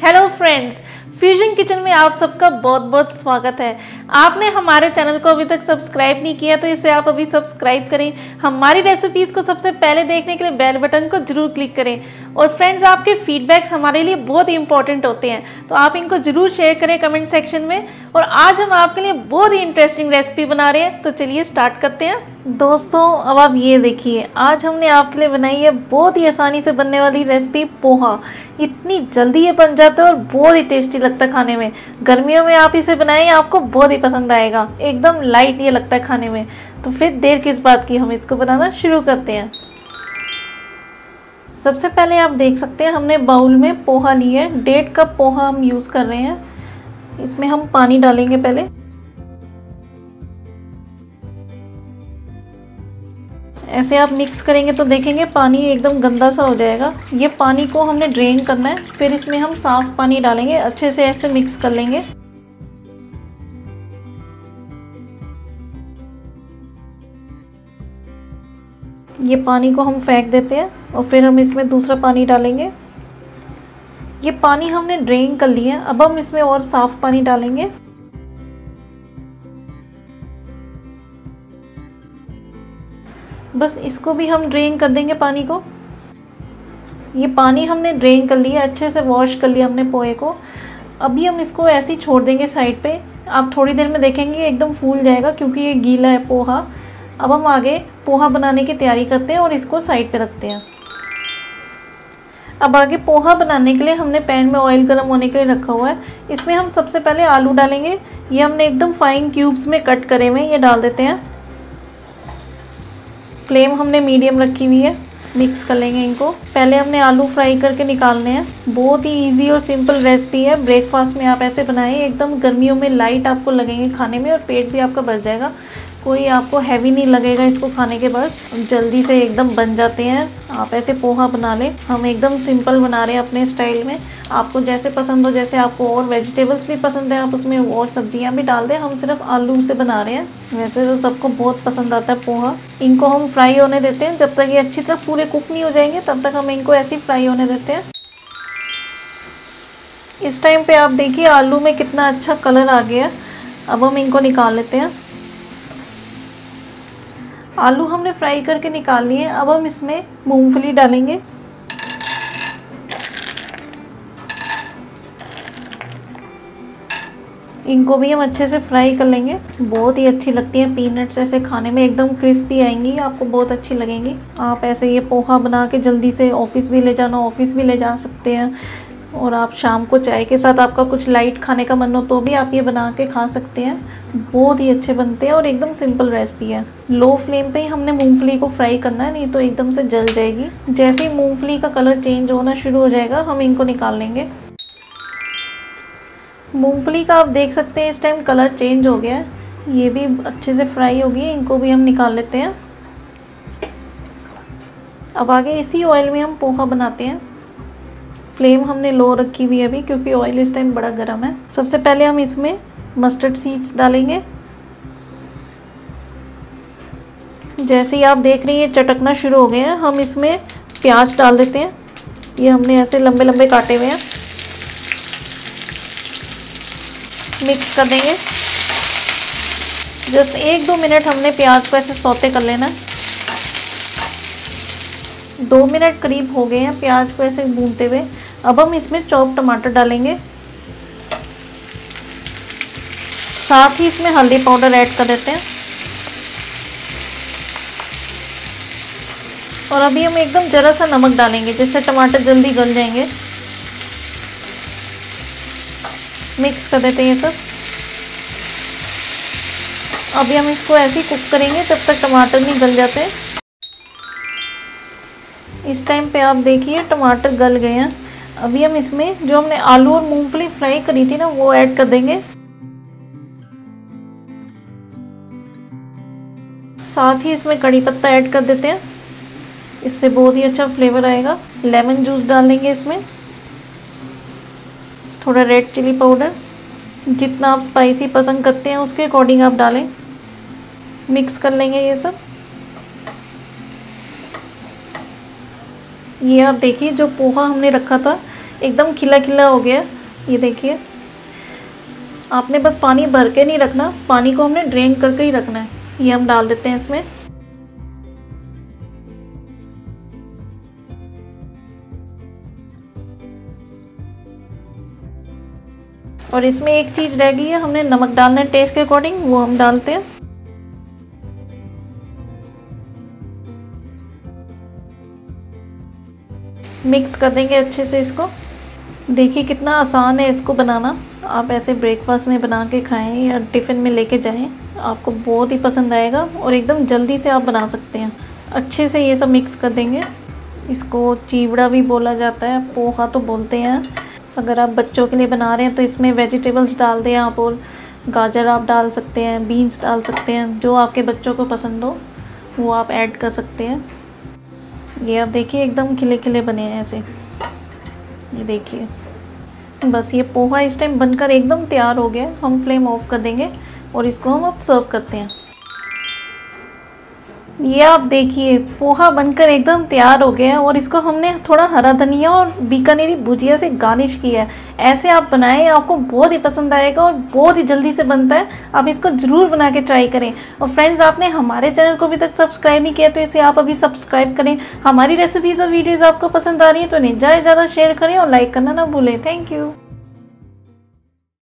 Hello friends fusion kitchen में आप सबका बहुत बहुत स्वागत है। आपने हमारे चैनल को अभी तक सब्सक्राइब नहीं किया तो इसे आप अभी सब्सक्राइब करें। हमारी रेसिपीज़ को सबसे पहले देखने के लिए बेल बटन को ज़रूर क्लिक करें। और फ्रेंड्स आपके फीडबैक्स हमारे लिए बहुत ही इंपॉर्टेंट होते हैं। तो आप इनको ज़रूर शेयर करें कमेंट सेक्शन में। और आज हम आपके लिए बहुत ही इंटरेस्टिंग रेसिपी बना रहे हैं। तो चलिए स्टार्ट करते हैं। दोस्तों, अब आप ये देखिए, आज हमने आपके लिए बनाई है बहुत ही आसानी से बनने वाली रेसिपी पोहा। इतनी जल्दी ये बन जाता है और बहुत ही टेस्टी लगता है खाने में। गर्मियों में आप इसे बनाएँ, आपको बहुत ही पसंद आएगा। एकदम लाइट ये लगता है खाने में। तो फिर देर किस बात की, हम इसको बनाना शुरू करते हैं। सबसे पहले आप देख सकते हैं, हमने बाउल में पोहा लिया है। डेढ़ कप पोहा हम यूज़ कर रहे हैं। इसमें हम पानी डालेंगे पहले। ऐसे आप मिक्स करेंगे तो देखेंगे पानी एकदम गंदा सा हो जाएगा। ये पानी को हमने ड्रेन करना है, फिर इसमें हम साफ़ पानी डालेंगे, अच्छे से ऐसे मिक्स कर लेंगे। ये पानी को हम फेंक देते हैं और फिर हम इसमें दूसरा पानी डालेंगे। ये पानी हमने ड्रेन कर लिया अब हम इसमें और साफ़ पानी डालेंगे। बस इसको भी हम ड्रेन कर देंगे पानी को। ये पानी हमने ड्रेन कर लिया, अच्छे से वॉश कर लिया हमने पोहे को। अभी हम इसको ऐसे ही छोड़ देंगे साइड पे। आप थोड़ी देर में देखेंगे एकदम फूल जाएगा क्योंकि ये गीला है पोहा। अब हम आगे पोहा बनाने की तैयारी करते हैं और इसको साइड पे रखते हैं। अब आगे पोहा बनाने के लिए हमने पैन में ऑयल गर्म होने के लिए रखा हुआ है। इसमें हम सबसे पहले आलू डालेंगे। ये हमने एकदम फाइन क्यूब्स में कट करे हुए ये डाल देते हैं। फ्लेम हमने मीडियम रखी हुई है। मिक्स कर लेंगे इनको। पहले हमने आलू फ्राई करके निकालने हैं। बहुत ही इजी और सिंपल रेसिपी है। ब्रेकफास्ट में आप ऐसे बनाएँ, एकदम गर्मियों में लाइट आपको लगेंगे खाने में और पेट भी आपका भर जाएगा। कोई आपको हैवी नहीं लगेगा इसको खाने के बाद। जल्दी से एकदम बन जाते हैं। आप ऐसे पोहा बना लें। हम एकदम सिंपल बना रहे हैं अपने स्टाइल में। आपको जैसे पसंद हो, जैसे आपको और वेजिटेबल्स भी पसंद है, आप उसमें और सब्ज़ियाँ भी डाल दें। हम सिर्फ़ आलू से बना रहे हैं। वैसे तो सबको बहुत पसंद आता है पोहा। इनको हम फ्राई होने देते हैं। जब तक ये अच्छी तरह पूरे कुक नहीं हो जाएँगे, तब तक हम इनको ऐसे ही फ्राई होने देते हैं। इस टाइम पे आप देखिए, आलू में कितना अच्छा कलर आ गया। अब हम इनको निकाल लेते हैं। आलू हमने फ्राई करके निकाल लिए अब हम इसमें मूंगफली डालेंगे। इनको भी हम अच्छे से फ्राई कर लेंगे। बहुत ही अच्छी लगती है पीनट्स ऐसे खाने में एकदम क्रिस्पी आएँगी। आपको बहुत अच्छी लगेंगी। आप ऐसे ये पोहा बना के जल्दी से ऑफ़िस भी ले जाना ऑफ़िस भी ले जा सकते हैं। और आप शाम को चाय के साथ आपका कुछ लाइट खाने का मन हो तो भी आप ये बना के खा सकते हैं। बहुत ही अच्छे बनते हैं और एकदम सिंपल रेसिपी है। लो फ्लेम पे ही हमने मूंगफली को फ्राई करना है, नहीं तो एकदम से जल जाएगी। जैसे ही मूंगफली का कलर चेंज होना शुरू हो जाएगा, हम इनको निकाल लेंगे। मूंगफली का आप देख सकते हैं, इस टाइम कलर चेंज हो गया है। ये भी अच्छे से फ्राई होगी, इनको भी हम निकाल लेते हैं। अब आगे इसी ऑयल में हम पोहा बनाते हैं। फ्लेम हमने लो रखी हुई है अभी, क्योंकि ऑयल इस टाइम बड़ा गर्म है। सबसे पहले हम इसमें मस्टर्ड सीड्स डालेंगे। जैसे ही आप देख रही हैं चटकना शुरू हो गए हैं। हम इसमें प्याज डाल देते हैं। ये हमने ऐसे लंबे लंबे काटे हुए हैं। मिक्स कर देंगे। जस्ट एक दो मिनट हमने प्याज को ऐसे सौते कर लेना दो मिनट करीब हो गए हैं प्याज को ऐसे भूनते हुए। अब हम इसमें चॉप टमाटर डालेंगे। साथ ही इसमें हल्दी पाउडर ऐड कर देते हैं। और अभी हम एकदम ज़रा सा नमक डालेंगे, जिससे टमाटर जल्दी गल जाएँगे। मिक्स कर देते हैं ये सब। अभी हम इसको ऐसे ही कुक करेंगे तब तक टमाटर नहीं गल जाते। इस टाइम पे आप देखिए, टमाटर गल गए हैं। अभी हम इसमें जो हमने आलू और मूंगफली फ्राई करी थी ना, वो ऐड कर देंगे। साथ ही इसमें कड़ी पत्ता ऐड कर देते हैं। इससे बहुत ही अच्छा फ्लेवर आएगा। लेमन जूस डाल देंगे इसमें। थोड़ा रेड चिली पाउडर। जितना आप स्पाइसी पसंद करते हैं, उसके अकॉर्डिंग आप डालें। मिक्स कर लेंगे ये सब। ये आप देखिए, जो पोहा हमने रखा था एकदम खिला खिला हो गया। ये देखिए। आपने बस पानी भर के नहीं रखना, पानी को हमने ड्रेन करके ही रखना है। ये हम डाल देते हैं इसमें। और इसमें एक चीज़ रह गई है, हमने नमक डालना है टेस्ट के अकॉर्डिंग वो हम डालते हैं। मिक्स कर देंगे अच्छे से इसको। देखिए कितना आसान है इसको बनाना। आप ऐसे ब्रेकफास्ट में बना के खाएँ या टिफ़िन में लेके जाएँ, आपको बहुत ही पसंद आएगा और एकदम जल्दी से आप बना सकते हैं। अच्छे से ये सब मिक्स कर देंगे। इसको चीवड़ा भी बोला जाता है, पोहा तो बोलते हैं। अगर आप बच्चों के लिए बना रहे हैं तो इसमें वेजिटेबल्स डाल दें आप और गाजर आप डाल सकते हैं बीन्स डाल सकते हैं, जो आपके बच्चों को पसंद हो, वो आप ऐड कर सकते हैं। ये आप देखिए एकदम खिले खिले बने हैं ऐसे। ये देखिए। बस ये पोहा इस टाइम बनकर एकदम तैयार हो गया। हम फ्लेम ऑफ़ कर देंगे और इसको हम अब सर्व करते हैं। ये आप देखिए, पोहा बनकर एकदम तैयार हो गया है और इसको हमने थोड़ा हरा धनिया और बीकानेरी भुजिया से गार्निश किया है। ऐसे आप बनाएँ, आपको बहुत ही पसंद आएगा और बहुत ही जल्दी से बनता है। आप इसको ज़रूर बना के ट्राई करें। और फ्रेंड्स, आपने हमारे चैनल को अभी तक सब्सक्राइब नहीं किया तो इसे आप अभी सब्सक्राइब करें। हमारी रेसिपीज़ और वीडियोज़ आपको पसंद आ रही है तो नहीं ज़्यादा ज़्यादा शेयर करें और लाइक करना ना भूलें। Thank you